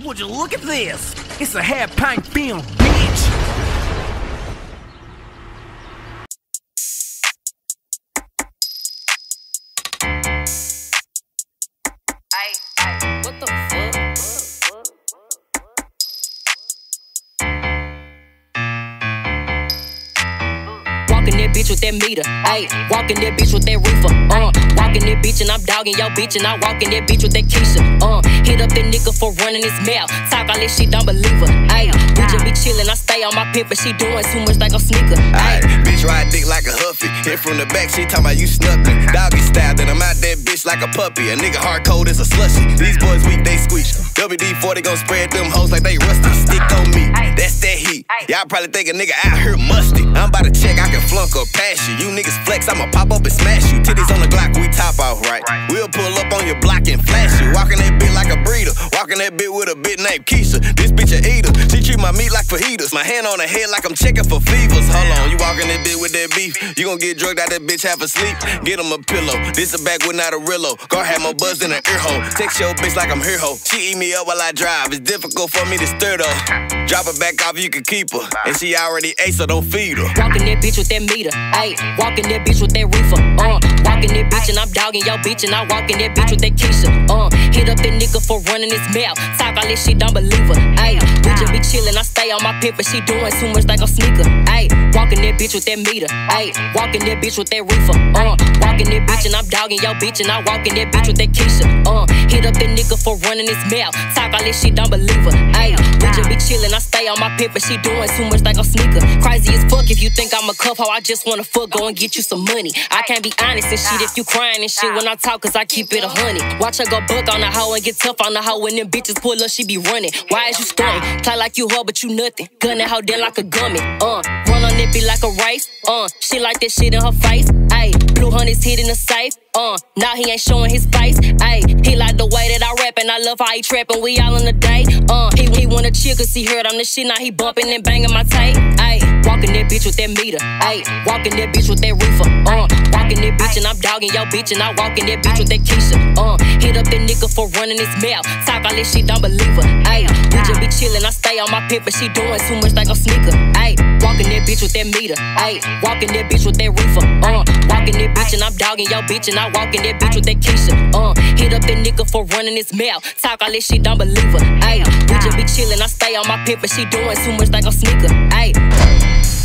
Would you look at this? It's a half pint film, bitch! Walking that bitch with that meter, ayy. Walking that bitch with that reefer, uh. Walking that bitch and I'm dogging your bitch and I walking that bitch with that Keisha, uh. Hit up that nigga for running his mouth. Talk all this shit, don't believe her, ayy. We just be chillin', I stay on my pimp, but she doing too much like a sneaker, ayy. Bitch ride dick like a huffy. Hit from the back, she talking about you me. Doggy style, then I'm out that bitch like a puppy. A nigga hard cold as a slushy. These boys weak, they squeak. WD 40 gon' spread them hoes like they rusty. Y'all probably think a nigga out here musty. I'm about to check, I can flunk or pass you. You niggas flex, I'ma pop up and smash you. Titties on the Glock, we top off right. We'll pull up on your block and flash you. Walking that bitch like a breeder. Walking that bitch with a bitch named Keisha. This bitch a eater. She treat my meat like fajitas. My hand on her head like I'm checking for fevers. Hold on, you that with beef. You gon' get drugged out that bitch half asleep. Get him a pillow. This a backwood, not a Rillo. Guard have my buzz in her ear hole. Text your bitch like I'm here ho. She eat me up while I drive. It's difficult for me to stir though. Drop her back off, you can keep her. And she already ate, so don't feed her. Walking that bitch with that meter, ayy. Walking that bitch with that reefer, uh. Walking that bitch and I'm dogging your bitch and I walking that bitch with that Keisha, uh. Hit up for running his mouth. Talk all this shit, don't believe her, ayy. We just be chillin', I stay on my pimp, but she doing too much like a sneaker, ayy. Walking that bitch with that meter, ayy. Walking that bitch with that reefer, uh. Walking that I'm dogging your bitch and I walk in that bitch with that Keisha, uh. Hit up that nigga for running his mouth. Talk all this shit, don't believe her, ayy. We just be chillin', I stay on my pimp, but she doing too much like a sneaker. Crazy as fuck if you think I'm a cuff hoe, I just wanna fuck, go and get you some money. I can't be honest and shit if you crying and shit when I talk, cause I keep it a honey. Watch her go buck on the hoe and get tough on the hoe when them bitches pull up, she be running. Why is you stunning? Play like you her, but you nothing. Gun that hoe down like a gummy, uh. Run on it be like a race, uh. She like that shit in her face, ayy. Blue honey's hit in the safe, uh. Now he ain't showing his face, ayy. He like the way that I rap and I love how he trappin'. We all in the day, uh. He, he wanna chill cause he heard on the shit, now he bumping and banging my tape, ayy. Walking that bitch with that meter, ayy. Walking that bitch with that reefer, uh. Walking that bitch and I'm dogging your bitch and I walking that bitch with that Keisha, uh. Hit up that nigga for running his mouth. Talk all this shit, don't believe her. Be chillin', I stay on my pimp, but she doing too much like a sneaker, ayy. Walking that bitch with that meter, ayy. Walking that bitch with that reefer, uh. Walking that bitch and I'm dogging your bitch and I walking that bitch with that Keisha, uh. Hit up that nigga for running his mouth. Talk all this shit, don't believe her, ayy. We just be chillin', I stay on my pimp, but she doing too much like a sneaker, ayy.